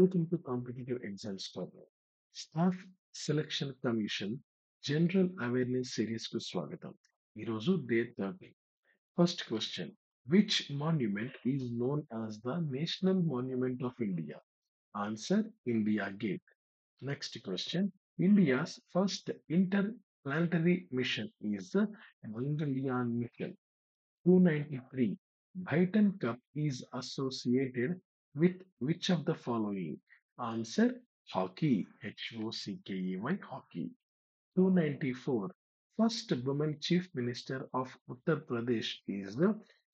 result into competitive exams program. Staff selection commission general awareness series కు స్వాగతం ఈరోజు day thirty first question which monument is known as the national monument of India answer India gate next question India's first interplanetary mission is Mangalyaan mission two ninety three Beighton Cup is associated with which of the following? Answer hockey. H O C K E Y hockey. 294. First woman chief minister of Uttar Pradesh is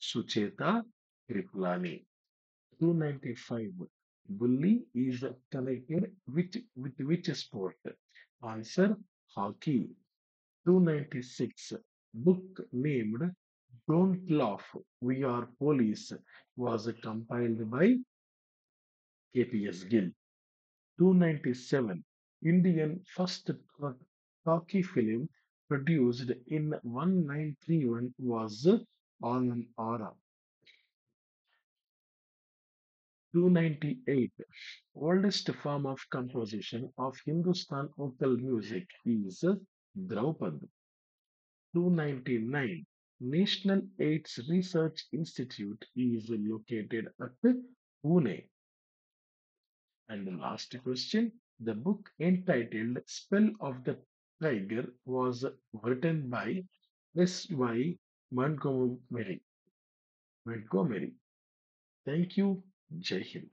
Sucheta Kriplani. 295. Bully is connected with, with which sport? Answer hockey. 296. Book named Don't Laugh, We Are Police was compiled by KPS Gill. 297. Indian first talkie film produced in 1931 was Alam Ara. 298. Oldest form of composition of Hindustan vocal music is Dhrupad. 299. National AIDS Research Institute is located at Pune. And the last question the book entitled Spell of the Tiger was written by S.Y. Montgomery. Montgomery. Thank you. Jai Hind.